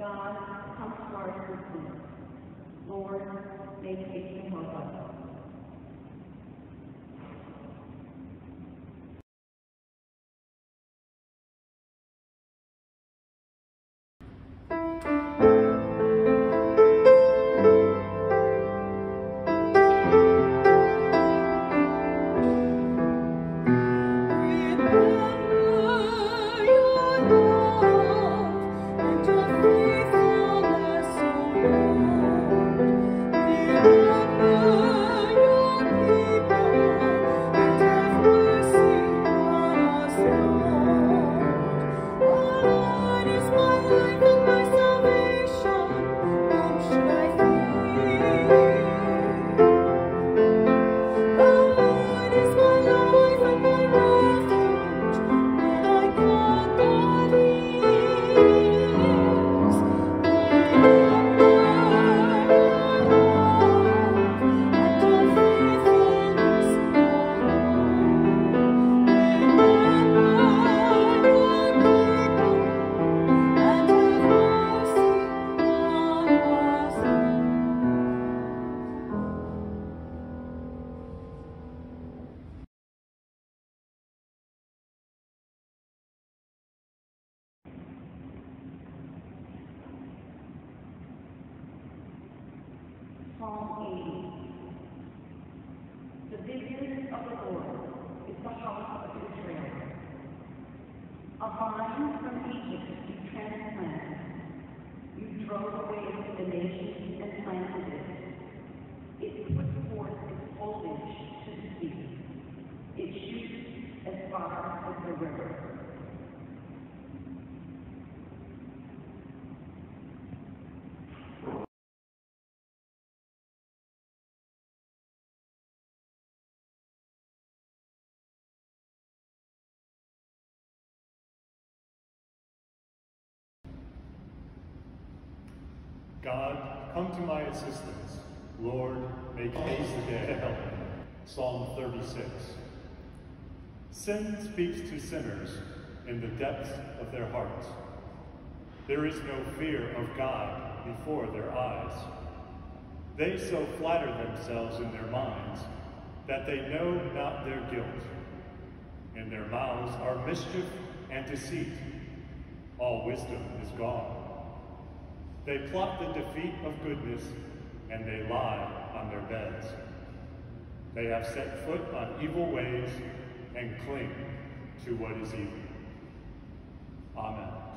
God, come to our assistance. Lord, make haste to us. Psalm 80. The vineyard of the Lord is the house of Israel. A vine from Egypt you transplanted. You drove away the nations and planted it. It puts forth its foliage to the sea. It shoots as far as the river. God, come to my assistance. Lord, make haste to help me. Psalm 36. Sin speaks to sinners in the depths of their hearts. There is no fear of God before their eyes. They so flatter themselves in their minds that they know not their guilt. In their mouths are mischief and deceit. All wisdom is gone. They plot the defeat of goodness, and they lie on their beds. They have set foot on evil ways and cling to what is evil. Amen.